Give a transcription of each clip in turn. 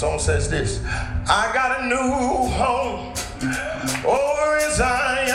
song says this I got a new home over in Zion.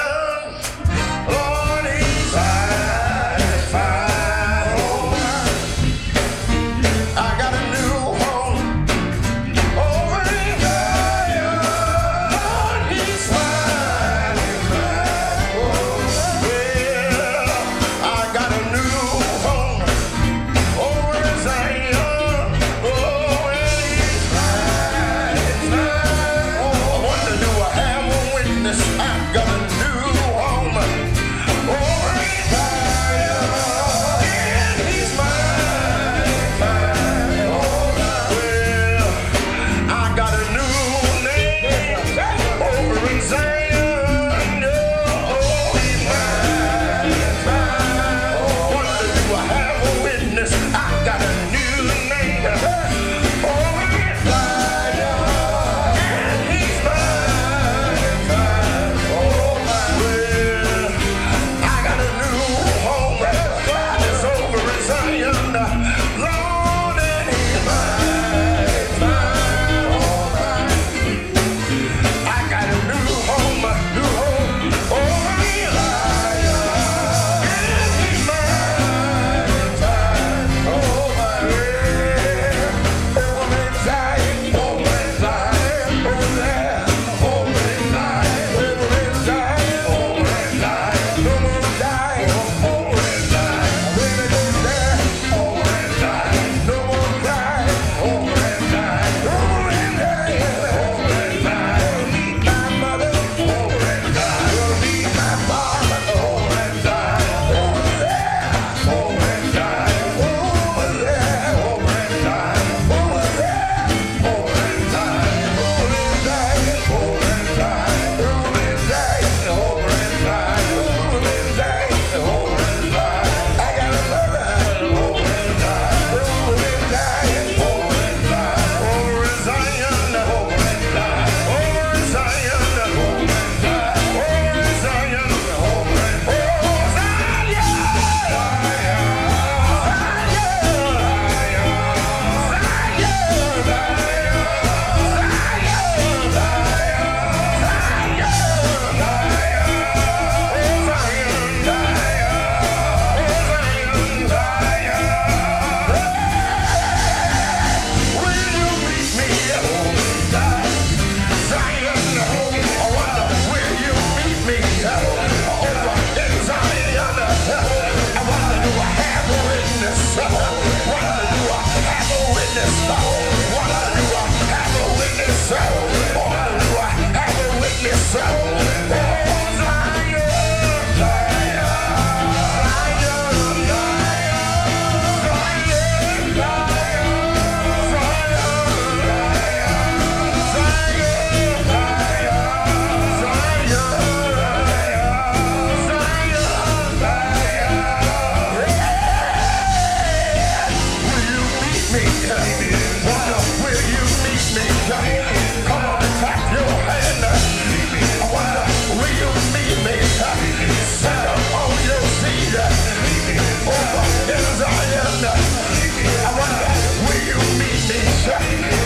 Música